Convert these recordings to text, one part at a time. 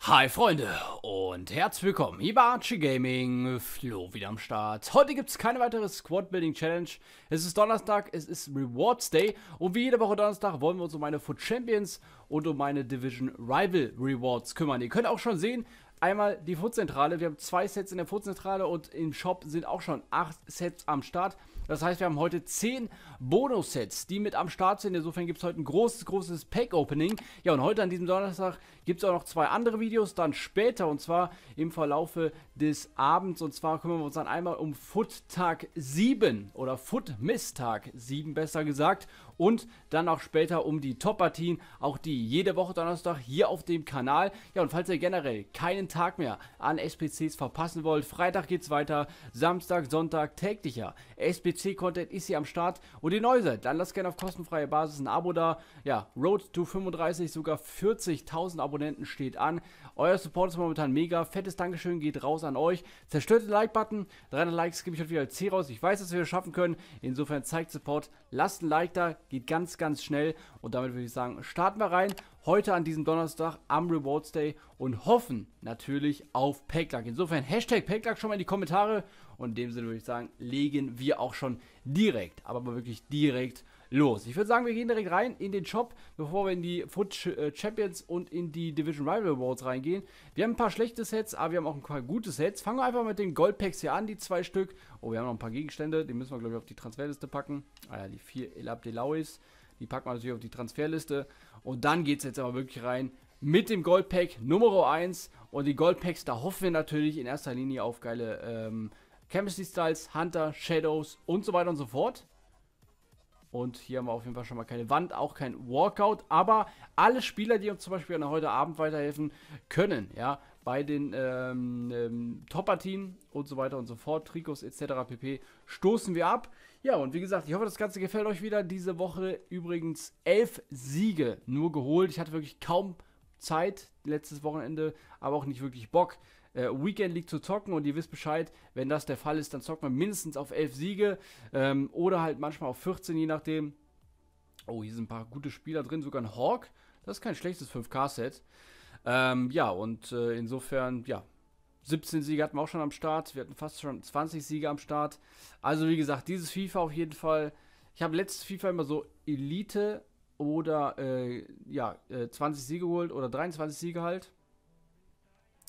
Hi Freunde und herzlich willkommen hier bei Archie Gaming, Flo wieder am Start. Heute gibt es keine weitere Squad Building Challenge. Es ist Donnerstag, es ist Rewards Day und wie jede Woche Donnerstag wollen wir uns um meine Foot Champions und um meine Division Rival Rewards kümmern. Ihr könnt auch schon sehen, einmal die Foot-Zentrale, wir haben zwei Sets in der Foot-Zentrale und im Shop sind auch schon acht Sets am Start. Das heißt, wir haben heute 10 Bonus-Sets, die mit am Start sind. Insofern gibt es heute ein großes, großes Pack-Opening. Ja, und heute an diesem Donnerstag gibt es auch noch zwei andere Videos, dann später und zwar im Verlaufe des Abends. Und zwar kümmern wir uns dann einmal um Foot-Tag 7 oder Foot-Miss-Tag 7 besser gesagt. Und dann auch später um die Top-Partien, auch die jede Woche Donnerstag hier auf dem Kanal. Ja, und falls ihr generell keinen Tag mehr an SPCs verpassen wollt, Freitag geht es weiter, Samstag, Sonntag täglicher SPC-Content ist hier am Start. Und ihr neu seid, dann lasst gerne auf kostenfreie Basis ein Abo da. Ja, Road to 35, sogar 40.000 Abonnenten steht an. Euer Support ist momentan mega. Fettes Dankeschön geht raus an euch. Zerstört den Like-Button. 300 Likes gebe ich heute wieder als C raus. Ich weiß, dass wir das schaffen können. Insofern zeigt Support. Lasst ein Like da. Geht ganz, ganz schnell. Und damit würde ich sagen, starten wir rein. Heute an diesem Donnerstag am Rewards Day und hoffen natürlich auf Packlack. Insofern Hashtag Packlack schon mal in die Kommentare. Und in dem Sinne würde ich sagen, legen wir auch schon direkt, aber wirklich direkt los. Ich würde sagen, wir gehen direkt rein in den Shop, bevor wir in die Foot äh, Champions und in die Division Rival Awards reingehen. Wir haben ein paar schlechte Sets, aber wir haben auch ein paar gute Sets. Fangen wir einfach mit den Goldpacks hier an, die zwei Stück. Oh, wir haben noch ein paar Gegenstände, die müssen wir, glaube ich, auf die Transferliste packen. Ah ja, die vier Elab Delauis, die packen wir natürlich auf die Transferliste. Und dann geht es jetzt aber wirklich rein mit dem Goldpack Nummer 1. Und die Goldpacks, da hoffen wir natürlich in erster Linie auf geile ähm, Chemistry Styles, Hunter, Shadows und so weiter und so fort. Und hier haben wir auf jeden Fall schon mal keine Wand, auch kein Walkout. Aber alle Spieler, die uns zum Beispiel heute Abend weiterhelfen können, ja, bei den ähm, ähm, Top-Partien und so weiter und so fort, Trikots etc. pp. stoßen wir ab. Ja, und wie gesagt, ich hoffe, das Ganze gefällt euch wieder. Diese Woche übrigens elf Siege nur geholt. Ich hatte wirklich kaum Zeit letztes Wochenende, aber auch nicht wirklich Bock äh, Weekend League zu zocken und ihr wisst Bescheid, wenn das der Fall ist, dann zockt man mindestens auf 11 Siege ähm, oder halt manchmal auf 14, je nachdem. Oh, hier sind ein paar gute Spieler drin, sogar ein Hawk. Das ist kein schlechtes 5K-Set. Ähm, ja, und äh, insofern, ja, 17 Siege hatten wir auch schon am Start. Wir hatten fast schon 20 Siege am Start. Also, wie gesagt, dieses FIFA auf jeden Fall. Ich habe letztes FIFA immer so Elite oder äh, ja, äh, 20 Siege geholt oder 23 Siege halt.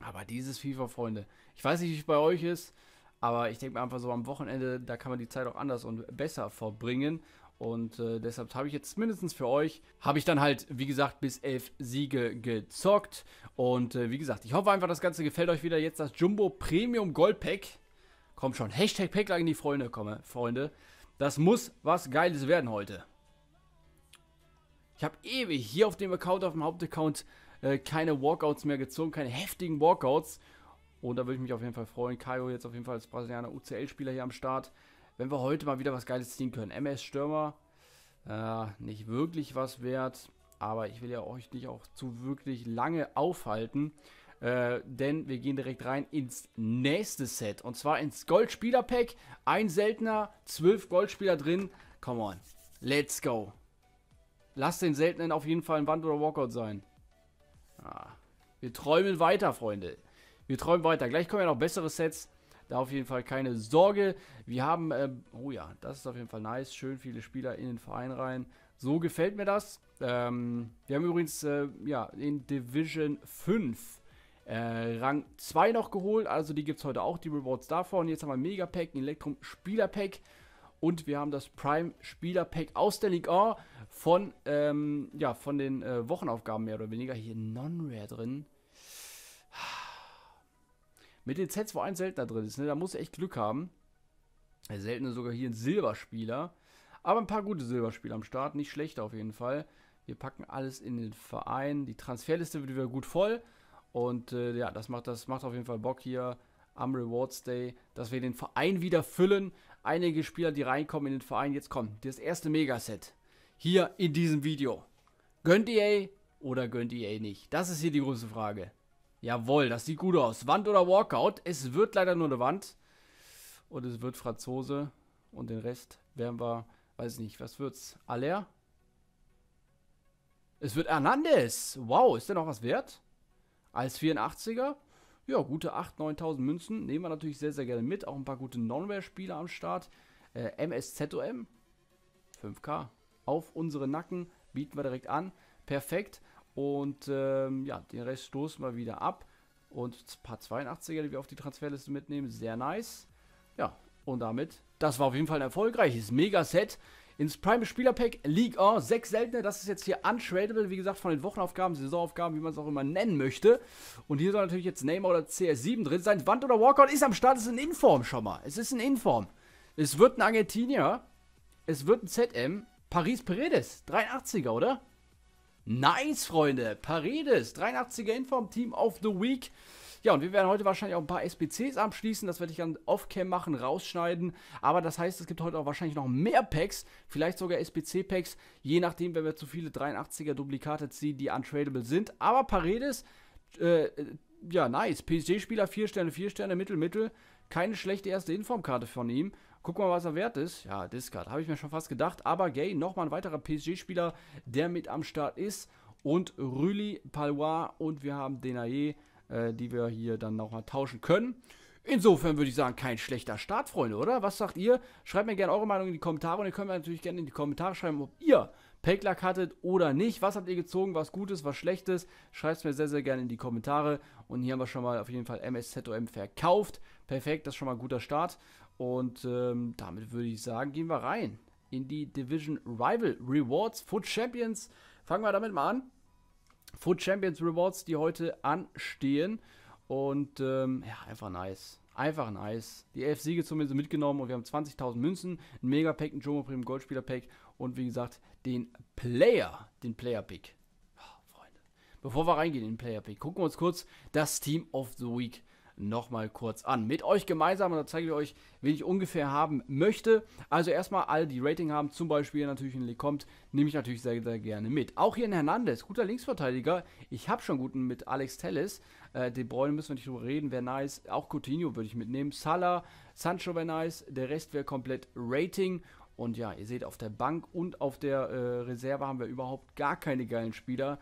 Aber dieses FIFA, Freunde, ich weiß nicht, wie es bei euch ist, aber ich denke mir einfach so am Wochenende, da kann man die Zeit auch anders und besser verbringen. Und äh, deshalb habe ich jetzt mindestens für euch, habe ich dann halt, wie gesagt, bis elf Siege gezockt. Und äh, wie gesagt, ich hoffe einfach, das Ganze gefällt euch wieder. Jetzt das Jumbo Premium Gold Pack. Kommt schon, Hashtag Packlag in die Freunde, komme, Freunde. Das muss was Geiles werden heute. Ich habe ewig hier auf dem Account, auf dem Hauptaccount, äh, keine Walkouts mehr gezogen, keine heftigen Walkouts. Und da würde ich mich auf jeden Fall freuen. Kaio jetzt auf jeden Fall als Brasilianer UCL-Spieler hier am Start. Wenn wir heute mal wieder was Geiles ziehen können. MS Stürmer, äh, nicht wirklich was wert. Aber ich will ja euch nicht auch zu wirklich lange aufhalten. Äh, denn wir gehen direkt rein ins nächste Set. Und zwar ins Goldspieler-Pack. Ein seltener, zwölf Goldspieler drin. Come on. Let's go. Lass den seltenen auf jeden Fall ein Wand- oder Walkout sein. Ah, wir träumen weiter, Freunde. Wir träumen weiter. Gleich kommen ja noch bessere Sets. Da auf jeden Fall keine Sorge. Wir haben, äh, oh ja, das ist auf jeden Fall nice. Schön viele Spieler in den Verein rein. So gefällt mir das. Ähm, wir haben übrigens, äh, ja, in Division 5 äh, Rang 2 noch geholt. Also die gibt es heute auch, die Rewards davon. Jetzt haben wir Megapack, ein Elektrum Spielerpack. Und wir haben das Prime Spielerpack aus der Liga von, ähm, ja, von den äh, Wochenaufgaben mehr oder weniger. Hier Non-Rare drin. Mit den Sets, wo ein Seltener drin ist, ne, da muss echt Glück haben. Der Seltene sogar hier ein Silberspieler. Aber ein paar gute Silberspieler am Start, nicht schlecht auf jeden Fall. Wir packen alles in den Verein. Die Transferliste wird wieder gut voll. Und äh, ja, das macht, das macht auf jeden Fall Bock hier am Rewards Day, dass wir den Verein wieder füllen. Einige Spieler, die reinkommen in den Verein, jetzt kommen. Das erste Megaset hier in diesem Video. Gönnt EA oder gönnt EA nicht? Das ist hier die große Frage. Jawohl, das sieht gut aus. Wand oder Walkout? Es wird leider nur eine Wand. Und es wird Franzose. Und den Rest werden wir, weiß nicht, was wird's? Aller? Es wird Hernandez. Wow, ist der noch was wert? Als 84er? Ja, gute 8.000, 9.000 Münzen. Nehmen wir natürlich sehr, sehr gerne mit. Auch ein paar gute Non-Rare-Spieler am Start. Äh, MSZOM. 5K. Auf unsere Nacken. Bieten wir direkt an. Perfekt. Und ähm, ja, den Rest stoßen wir wieder ab. Und ein paar 82er, die wir auf die Transferliste mitnehmen. Sehr nice. Ja, und damit, das war auf jeden Fall ein erfolgreiches Mega-Set ins Prime Spielerpack League 1. Sechs seltene, das ist jetzt hier untradable, wie gesagt, von den Wochenaufgaben, Saisonaufgaben, wie man es auch immer nennen möchte. Und hier soll natürlich jetzt Neymar oder CS7 drin sein. Wand oder Walkout ist am Start, ist in Inform schon mal. Es ist in Inform. Es wird ein Argentinier, es wird ein ZM, Paris Paredes, 83er, oder? Nice, Freunde. Paredes, 83er Inform, Team of the Week. Ja, und wir werden heute wahrscheinlich auch ein paar SBCs abschließen. Das werde ich dann off-cam machen, rausschneiden. Aber das heißt, es gibt heute auch wahrscheinlich noch mehr Packs. Vielleicht sogar SBC-Packs. Je nachdem, wenn wir zu viele 83er-Duplikate ziehen, die untradable sind. Aber Paredes, äh, ja, nice. PSG-Spieler, 4 Sterne, 4 Sterne, Mittel, Mittel. Keine schlechte erste Informkarte von ihm. Guck mal, was er wert ist. Ja, Discard. Habe ich mir schon fast gedacht. Aber Gay, nochmal ein weiterer PSG-Spieler, der mit am Start ist. Und Rüli, Palois und wir haben Denaye äh, die wir hier dann nochmal tauschen können. Insofern würde ich sagen, kein schlechter Start, Freunde, oder? Was sagt ihr? Schreibt mir gerne eure Meinung in die Kommentare und ihr könnt mir natürlich gerne in die Kommentare schreiben, ob ihr Payclack hattet oder nicht. Was habt ihr gezogen? Was Gutes, was Schlechtes? Schreibt es mir sehr, sehr gerne in die Kommentare. Und hier haben wir schon mal auf jeden Fall MSZOM verkauft. Perfekt, das ist schon mal ein guter Start. Und ähm, damit würde ich sagen, gehen wir rein in die Division Rival Rewards Foot Champions. Fangen wir damit mal an. Foot Champions Rewards, die heute anstehen. Und ähm, ja, einfach nice. Einfach nice. Die elf Siege zumindest mitgenommen und wir haben 20.000 Münzen, ein Mega-Pack, ein Jomo Prim Goldspieler-Pack und wie gesagt, den Player, den Player-Pick. Oh, Freunde. Bevor wir reingehen in den Player-Pick, gucken wir uns kurz das Team of the Week nochmal kurz an. Mit euch gemeinsam, und da zeige ich euch, wen ich ungefähr haben möchte. Also erstmal alle, die Rating haben, zum Beispiel natürlich in Lecomte, nehme ich natürlich sehr, sehr gerne mit. Auch hier in Hernandez, guter Linksverteidiger. Ich habe schon guten mit Alex Telles. Äh, De Bruyne müssen wir nicht drüber reden, wäre nice. Auch Coutinho würde ich mitnehmen. Salah, Sancho wäre nice. Der Rest wäre komplett Rating. Und ja, ihr seht, auf der Bank und auf der äh, Reserve haben wir überhaupt gar keine geilen Spieler.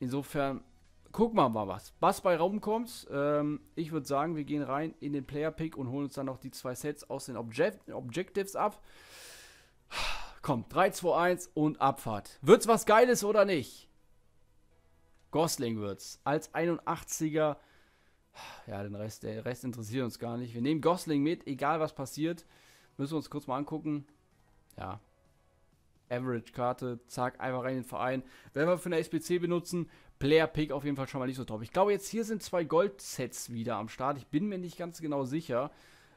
Insofern gucken wir mal was. Was bei Raum kommt. Ähm, ich würde sagen, wir gehen rein in den Player Pick und holen uns dann noch die zwei Sets aus den Object Objectives ab. Komm, 3, 2, 1 und Abfahrt. Wird's was Geiles oder nicht? Gosling wird's. Als 81er. Ja, den Rest, der Rest interessiert uns gar nicht. Wir nehmen Gosling mit, egal was passiert. Müssen wir uns kurz mal angucken. Ja. Average-Karte, zack, einfach rein in den Verein. Werden wir für eine SPC benutzen, Player-Pick auf jeden Fall schon mal nicht so top. Ich glaube, jetzt hier sind zwei Gold-Sets wieder am Start. Ich bin mir nicht ganz genau sicher.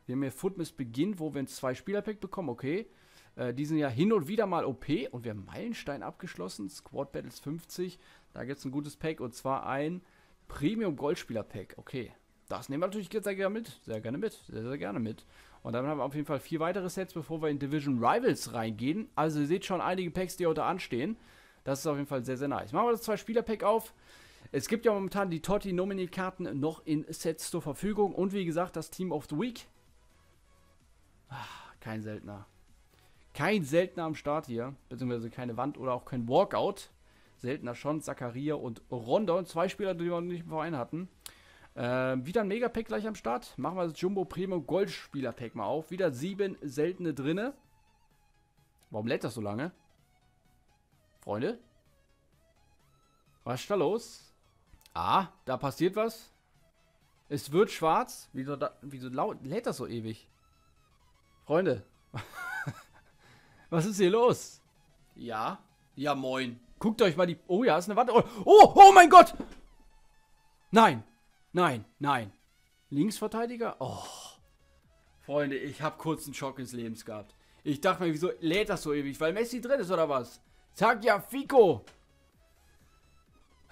Wir haben hier Footmiss Beginn, wo wir ein zwei Spieler-Pack bekommen, okay. Äh, die sind ja hin und wieder mal OP und wir haben Meilenstein abgeschlossen, Squad Battles 50. Da gibt es ein gutes Pack und zwar ein Premium Goldspieler-Pack, okay. Das nehmen wir natürlich sehr gerne mit, sehr gerne mit, sehr, sehr gerne mit. Und dann haben wir auf jeden Fall vier weitere Sets, bevor wir in Division Rivals reingehen. Also ihr seht schon einige Packs, die heute anstehen. Das ist auf jeden Fall sehr, sehr nice. Machen wir das Zwei-Spieler-Pack auf. Es gibt ja momentan die Totti-Nominee-Karten noch in Sets zur Verfügung. Und wie gesagt, das Team of the Week. Ach, kein Seltener. Kein Seltener am Start hier. Beziehungsweise keine Wand oder auch kein Walkout. Seltener schon. Zakaria und Rondon. Zwei Spieler, die wir noch nicht im Verein hatten. Ähm, wieder ein Megapack gleich am Start. Machen wir das Jumbo Premium Gold Spieler Pack mal auf. Wieder sieben seltene drinne. Warum lädt das so lange? Freunde? Was ist da los? Ah, da passiert was. Es wird schwarz. Wieso, da, wieso laut, lädt das so ewig? Freunde. was ist hier los? Ja. Ja, moin. Guckt euch mal die... Oh ja, ist eine Wand. Oh, oh, oh mein Gott! Nein. Nein, nein. Linksverteidiger? Oh. Freunde, ich habe kurz einen Schock ins Lebens gehabt. Ich dachte mir, wieso lädt das so ewig? Weil Messi drin ist oder was? Sag ja, Fico.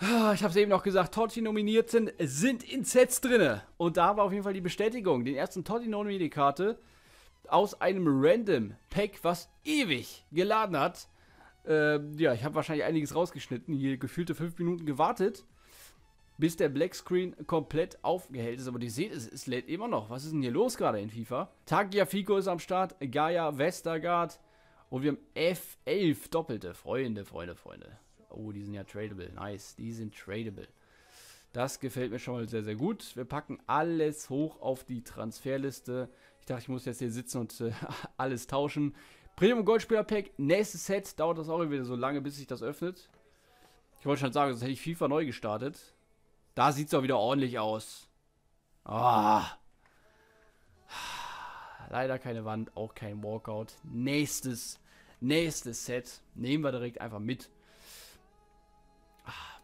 Ah, ich habe es eben noch gesagt, Totti nominierten sind in Sets drinne. Und da war auf jeden Fall die Bestätigung. Den ersten Totti nominierte Karte aus einem Random Pack, was ewig geladen hat. Ähm, ja, ich habe wahrscheinlich einiges rausgeschnitten. Hier gefühlte 5 Minuten gewartet, bis der Black Screen komplett aufgehellt ist. Aber ihr seht, es, es lädt immer noch. Was ist denn hier los gerade in FIFA? Tagliafico ist am Start, Gaia Westergaard, und wir haben F11 Doppelte. Freunde, Freunde, Freunde. Oh, die sind ja tradable. Nice, die sind tradable. Das gefällt mir schon mal sehr, sehr gut. Wir packen alles hoch auf die Transferliste. Ich dachte, ich muss jetzt hier sitzen und äh, alles tauschen. Premium Goldspieler Pack, nächstes Set. Dauert das auch wieder so lange, bis sich das öffnet. Ich wollte schon sagen, sonst hätte ich FIFA neu gestartet. Da sieht es auch wieder ordentlich aus. Ah. Leider keine Wand, auch kein Walkout. Nächstes, nächstes Set. Nehmen wir direkt einfach mit.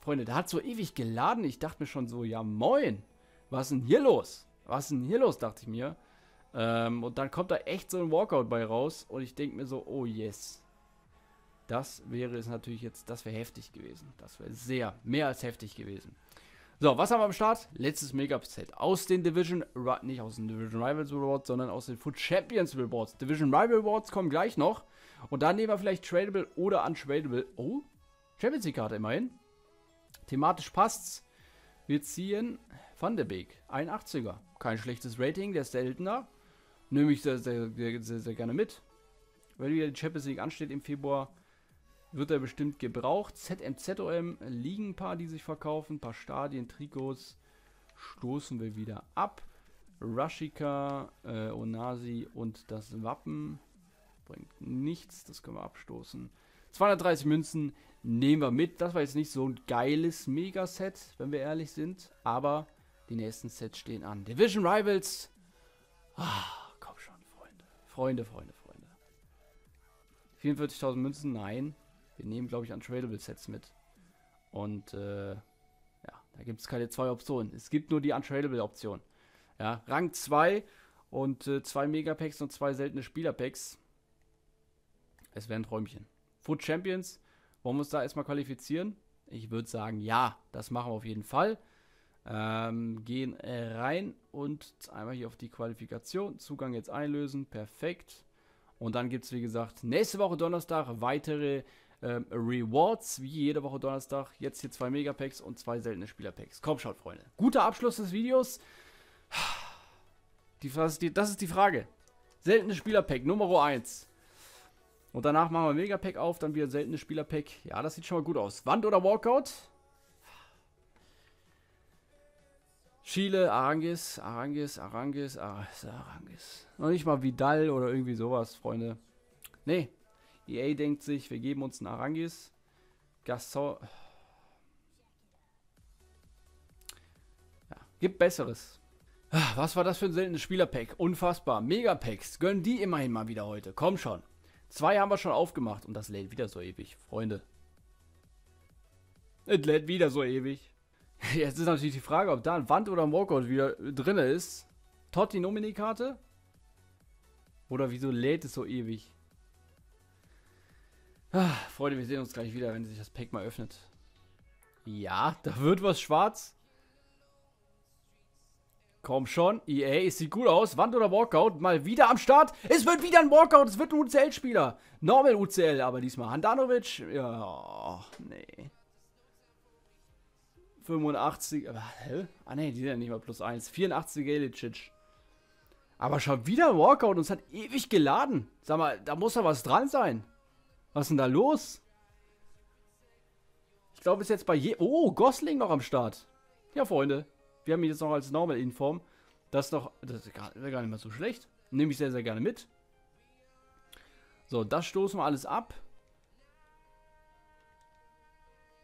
Freunde, der hat so ewig geladen. Ich dachte mir schon so, ja moin, was ist denn hier los? Was ist denn hier los, dachte ich mir. Ähm, und dann kommt da echt so ein Walkout bei raus. Und ich denke mir so, oh yes. Das wäre es natürlich jetzt, das wäre heftig gewesen. Das wäre sehr, mehr als heftig gewesen. So, was haben wir am Start? Letztes Mega-Set. Aus den Division, nicht aus den Division Rivals Rewards, sondern aus den Foot Champions Rewards. Division Rival Rewards kommen gleich noch. Und dann nehmen wir vielleicht Tradable oder Untradable. Oh, Champions League Karte immerhin. Thematisch passt's. Wir ziehen Van der Beek, 81er. Kein schlechtes Rating, der ist seltener. Nehme ich sehr, sehr, sehr, sehr, gerne mit. Wenn wieder die Champions League ansteht im Februar, wird er bestimmt gebraucht. ZMZOM liegen ein paar, die sich verkaufen. Ein paar Stadien, Trikots stoßen wir wieder ab. Rashika, äh, Onasi und das Wappen bringt nichts. Das können wir abstoßen. 230 Münzen nehmen wir mit. Das war jetzt nicht so ein geiles Mega-Set, wenn wir ehrlich sind. Aber die nächsten Sets stehen an. Division Rivals. Ah, komm schon, Freunde. Freunde, Freunde, Freunde. 44.000 Münzen, nein. Wir nehmen, glaube ich, Untradable Sets mit. Und, äh, ja, da gibt es keine zwei Optionen. Es gibt nur die Untradable Option. Ja, Rang 2 und äh, Megapacks und zwei seltene Spielerpacks. Es wäre ein Träumchen. Foot Champions, wollen wir uns da erstmal qualifizieren? Ich würde sagen, ja, das machen wir auf jeden Fall. Ähm, gehen äh, rein und einmal hier auf die Qualifikation. Zugang jetzt einlösen. Perfekt. Und dann gibt es, wie gesagt, nächste Woche Donnerstag weitere ähm, Rewards, wie jede Woche Donnerstag. Jetzt hier zwei Megapacks und zwei seltene Spielerpacks. Komm, schaut, Freunde. Guter Abschluss des Videos. Die, das, ist die, das ist die Frage. Seltene Spielerpack Nummer 1. Und danach machen wir Megapack auf, dann wieder seltenes Spielerpack. Ja, das sieht schon mal gut aus. Wand oder Walkout? Chile, Arangis, Arangis, Arangis, Arangis. Noch nicht mal Vidal oder irgendwie sowas, Freunde. Nee. EA denkt sich, wir geben uns einen Arangis. Gasol. Ja, gibt Besseres. Ah, was war das für ein seltenes Spielerpack? Unfassbar. Megapacks. Gönnen die immerhin mal wieder heute. Komm schon. Zwei haben wir schon aufgemacht und das lädt wieder so ewig, Freunde. Es lädt wieder so ewig. Jetzt ist natürlich die Frage, ob da ein Wand oder ein Walkout wieder drin ist. Totti Nomini-Karte? Oder wieso lädt es so ewig? Ah, Freunde, wir sehen uns gleich wieder, wenn sich das Pack mal öffnet. Ja, da wird was schwarz. Komm schon, EA, es sieht gut aus. Wand oder Walkout, mal wieder am Start. Es wird wieder ein Walkout, es wird ein UCL-Spieler. Normal UCL, aber diesmal Handanovic. Ja, nee. 85, aber, hä? Ah ne, die sind ja nicht mal plus 1. 84 Gelicic. Aber schon wieder ein Walkout und es hat ewig geladen. Sag mal, da muss doch was dran sein. Was ist denn da los? Ich glaube, es ist jetzt bei je... Oh, Gosling noch am Start. Ja, Freunde. Wir haben ihn jetzt noch als Normal in Form. Das ist doch, das ist gar, gar nicht mal so schlecht. Nehme ich sehr, sehr gerne mit. So, das stoßen wir alles ab.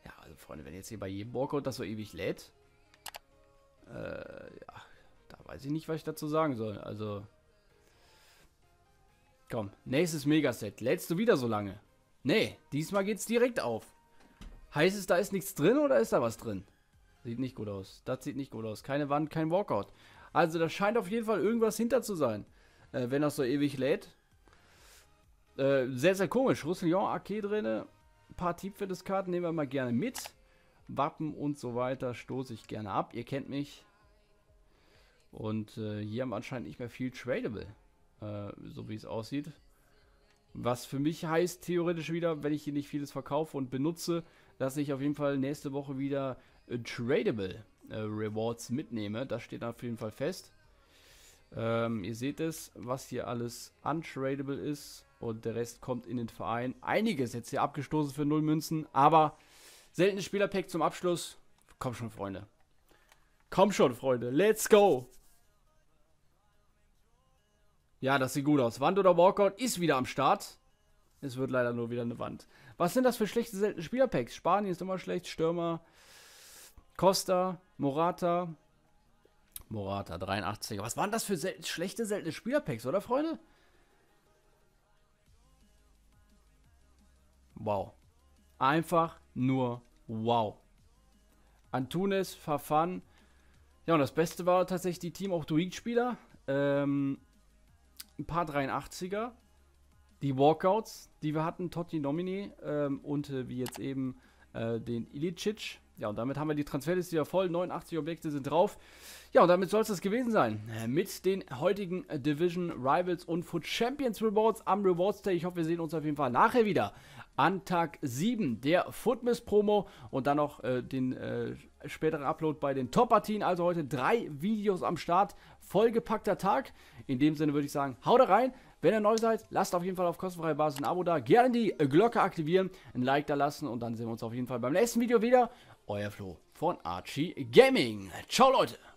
Ja, also Freunde, wenn jetzt hier bei jedem Walkout das so ewig lädt, äh, ja, da weiß ich nicht, was ich dazu sagen soll. Also, komm, nächstes Megaset. Lädst du wieder so lange? Nee, diesmal geht's direkt auf. Heißt es, da ist nichts drin oder ist da was drin? Sieht nicht gut aus. Das sieht nicht gut aus. Keine Wand, kein Walkout. Also da scheint auf jeden Fall irgendwas hinter zu sein. Äh, wenn das so ewig lädt. Äh, sehr, sehr komisch. Roussillon AK drin. Ein paar Tiefwittes-Karten nehmen wir mal gerne mit. Wappen und so weiter stoße ich gerne ab. Ihr kennt mich. Und äh, hier haben wir anscheinend nicht mehr viel tradable. Äh, so wie es aussieht. Was für mich heißt theoretisch wieder, wenn ich hier nicht vieles verkaufe und benutze, dass ich auf jeden Fall nächste Woche wieder Tradable äh, Rewards mitnehme. Das steht auf jeden Fall fest. Ähm, ihr seht es, was hier alles untradable ist. Und der Rest kommt in den Verein. Einiges jetzt hier abgestoßen für 0 Münzen. Aber Seltenes Spielerpack zum Abschluss. Komm schon, Freunde. Komm schon, Freunde. Let's go. Ja, das sieht gut aus. Wand oder Walkout ist wieder am Start. Es wird leider nur wieder eine Wand. Was sind das für schlechte seltene Spielerpacks? Spanien ist immer schlecht. Stürmer. Costa. Morata. Morata, 83. Was waren das für sel schlechte seltene Spielerpacks, oder, Freunde? Wow. Einfach nur wow. Antunes, Fafan. Ja, und das Beste war tatsächlich die Team auch Duig-Spieler. Ähm, ein paar 83er. Die Walkouts, die wir hatten, Totti Nomini ähm, und äh, wie jetzt eben äh, den Ilicic. Ja, und damit haben wir die Transferliste wieder voll. 89 Objekte sind drauf. Ja, und damit soll es das gewesen sein. Äh, mit den heutigen äh, Division Rivals und Foot Champions Rewards am Rewards Day. Ich hoffe, wir sehen uns auf jeden Fall nachher wieder an Tag 7 der Footmiss Promo und dann noch äh, den äh, späteren Upload bei den Top-Partien. Also heute drei Videos am Start. Vollgepackter Tag. In dem Sinne würde ich sagen, haut rein. Wenn ihr neu seid, lasst auf jeden Fall auf kostenfreie Basis ein Abo da. Gerne die Glocke aktivieren, ein Like da lassen und dann sehen wir uns auf jeden Fall beim nächsten Video wieder. Euer Flo von Archie Gaming. Ciao Leute.